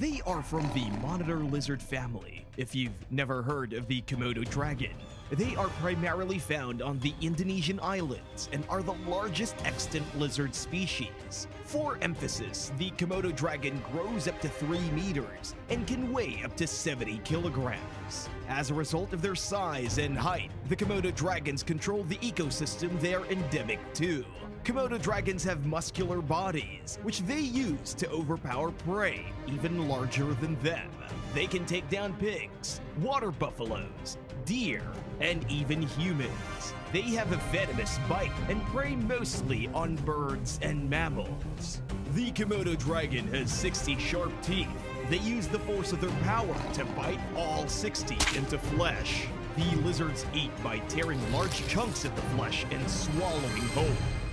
They are from the monitor lizard family, if you've never heard of the Komodo dragon. They are primarily found on the Indonesian islands and are the largest extant lizard species. For emphasis, the Komodo dragon grows up to 3 meters and can weigh up to 70 kilograms. As a result of their size and height, the Komodo dragons control the ecosystem they are endemic to. Komodo dragons have muscular bodies, which they use to overpower prey even larger than them. They can take down pigs, water buffaloes, deer, and even humans. They have a venomous bite and prey mostly on birds and mammals. The Komodo dragon has 60 sharp teeth. They use the force of their power to bite all 60 into flesh. The lizards eat by tearing large chunks of the flesh and swallowing whole.